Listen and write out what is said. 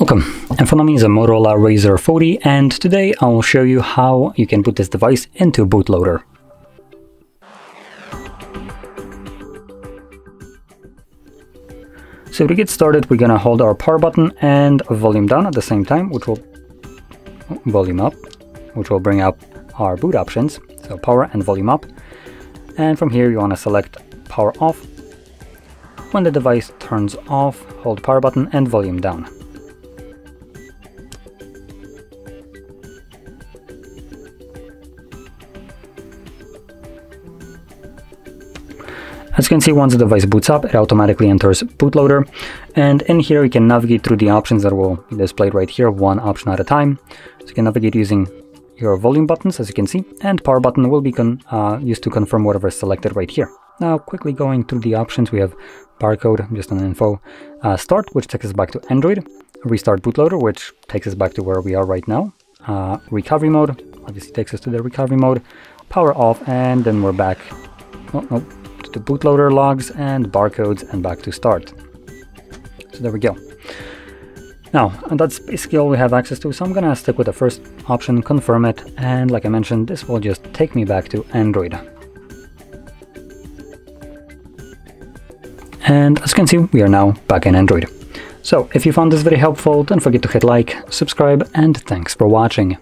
Welcome, front of me is a Motorola Razr 40 and today I will show you how you can put this device into bootloader. So to get started we're gonna hold our power button and volume down at the same time which will oh, volume up which will bring up our boot options. So power and volume up. And from here you want to select power off. When the device turns off hold power button and volume down As you can see, once the device boots up, it automatically enters bootloader. And in here, you can navigate through the options that will be displayed right here, one option at a time. So you can navigate using your volume buttons, as you can see, and power button will be uh, used to confirm whatever is selected right here. Now, quickly going through the options, we have barcode, just an info, uh, start, which takes us back to Android, restart bootloader, which takes us back to where we are right now, uh, recovery mode, obviously takes us to the recovery mode, power off, and then we're back. Oh, no, to bootloader logs and barcodes and back to start. So there we go. Now, and that's basically all we have access to, so I'm gonna stick with the first option, confirm it, and like I mentioned, this will just take me back to Android. And as you can see, we are now back in Android. So, if you found this very helpful, don't forget to hit like, subscribe, and thanks for watching.